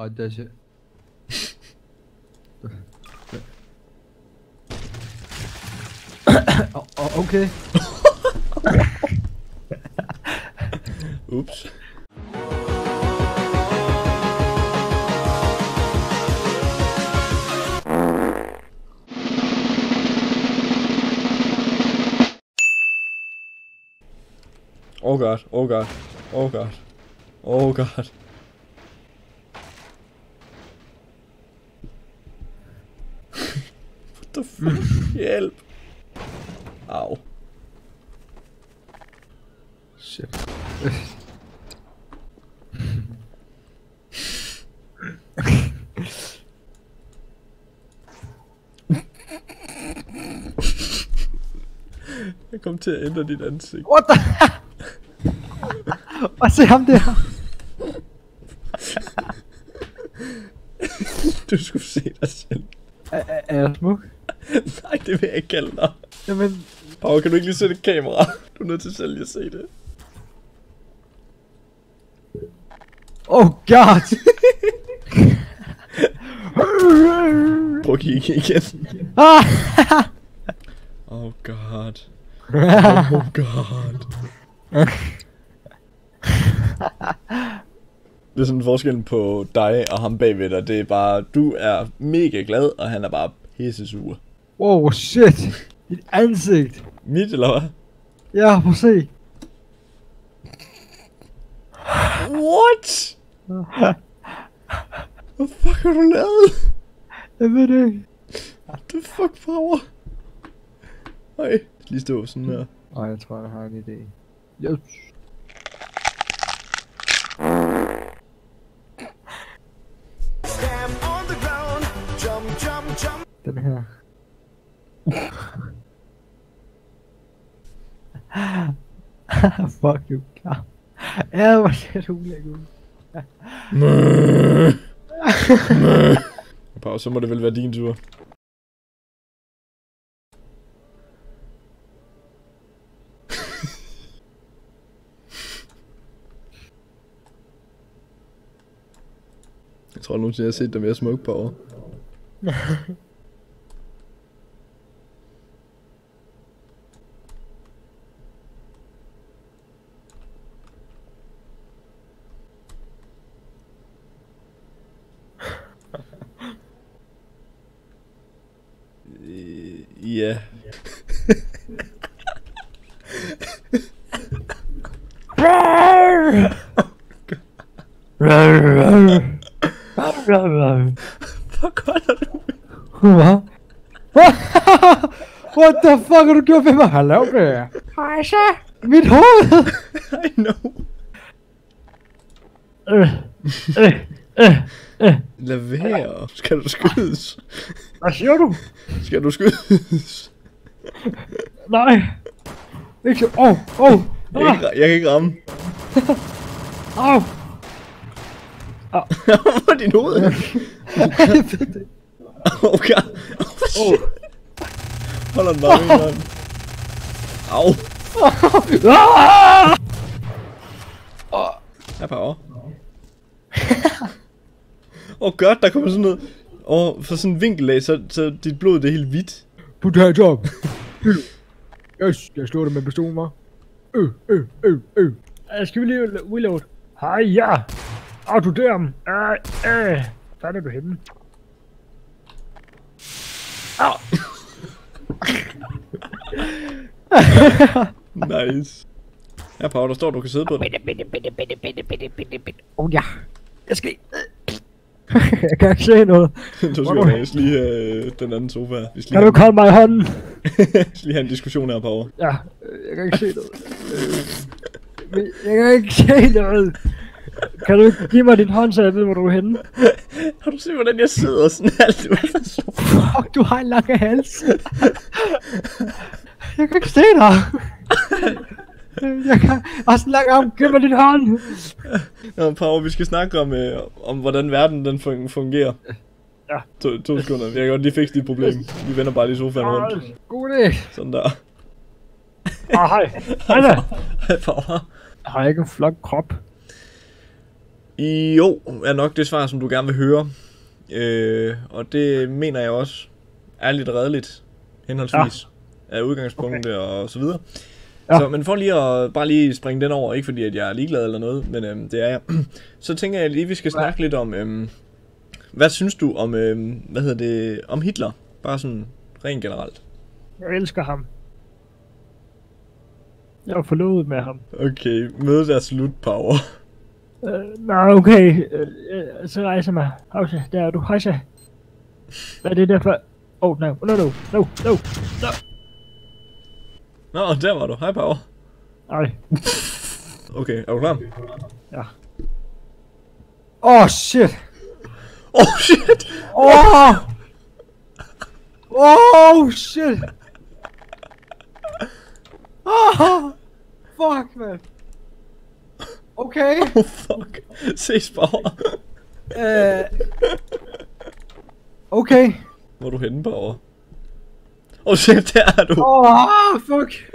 Åh, oh, åh, oh, Okay. Ups. Oh god, oh god, oh god, oh god. The fuck? Hjælp. Au. Shit. Jeg kom til at ændre dit ansigt. What the? Og se ham der. Du skulle se dig selv. Er, er, er jeg smuk? Nej, det vil jeg ikke kalde dig. Jamen, Paul, kan du ikke lige sætte et kamera? Du er nødt til selv lige at se det. oh god. Prøv at kigge igen. Oh god. Oh god. Det er sådan forskellen på dig og ham bagved dig. Det er bare, du er mega glad, og han er bare pisse sur. Wow, shit. Dit ansigt. Mit, eller hvad? Ja, prøv at se. What? Hvad fuck har du lavet? Jeg ved det ikke. The fuck, power? Ej, lige stå sådan her. Nej, jeg tror, jeg har en idé. Yes. Stamp on the ground, jump, jump, jump. Den her. Fuck you, klar. Ja, hvor ser du ulækker ud. Pau, så må det vel være din tur. Jeg tror nogensinde, jeg har set dig mere smuk på år. Øh, Ja. Fuck, holder du? Hvad? What the fuck har du gjort ved mig? Hallo der. Hej så. Mit hoved. I know. Øh, øh. Lad være. Skal du skydes? Hvad siger du? Skal du skydes? Nej. Ikke. Åh, oh, åh. Oh. Jeg kan, ikke, jeg kan ikke ramme. Åh. Hvor er din hoved? Oh god. Oh, shit. Hold den bare en hånd. Au. Jeg er bare Åh oh god, der kommer sådan noget. Åh, oh, for sådan en vinkel af, så, så dit blod det er helt hvidt. Put your hands up. Yes, jeg slår dig med pistolen, hva'? Øh, øh, øh, øh. Uh, skal vi lige reload? Hej, ja. Åh, du der. Øh, øh. Hvor er du henne? Nice. Ja, Pau, der står, du kan sidde på det. Åh, oh, ja. Jeg skal... jeg kan ikke se noget. Du skal jo næsten lige have den anden sofa. Vi skal Kan du kolde mig i hånden? lige have en diskussion her, Pau. Ja, øh, jeg kan ikke se noget. Øh, Jeg kan ikke se noget. Kan du ikke give mig din hånd, så jeg ved, hvor du er henne? Har du set, hvordan jeg sidder sådan alt? Fuck, du har en lang hals. jeg kan ikke se dig. Jeg kan... Jeg lang arm. Giv mig din hånd. Nå, Pau, vi skal snakke om, øh, om hvordan verden den fun- fungerer. Ja. To, to sekunder. Jeg kan godt lige fikse dit problem. Vi vender bare lige sofaen rundt. God idé. Sådan der. Ah, hej. Hej da. Hej, Pau. Jeg har ikke en flot krop. Jo, er nok det svar, som du gerne vil høre. Øh, og det mener jeg også er lidt redeligt, henholdsvis, ja. af udgangspunktet okay. og så videre. Ja. Så, men for lige at bare lige springe den over, ikke fordi at jeg er ligeglad eller noget, men øhm, det er jeg. så tænker jeg lige, at vi skal snakke lidt om, øhm, hvad synes du om, øhm, hvad hedder det, om Hitler? Bare sådan rent generelt. Jeg elsker ham. Jeg er forlovet med ham. Okay, mødet er slut, Power. Øh, nå, okay. Øh, øh, så rejser mig. Hejsa, der er du. Hejsa. Hvad er det der for? Oh, no, no, no, no, no, no. Nå, der var du. Hej, Power. Ej. Okay, er du klar? Ja. Oh, shit. Oh, shit! Oh! Oh, shit. Oh, fuck, man. Okay. Oh, fuck. Ses, Power. Øh. Okay. Hvor er du henne, og Oh, shit, der er du. Åh, oh, fuck.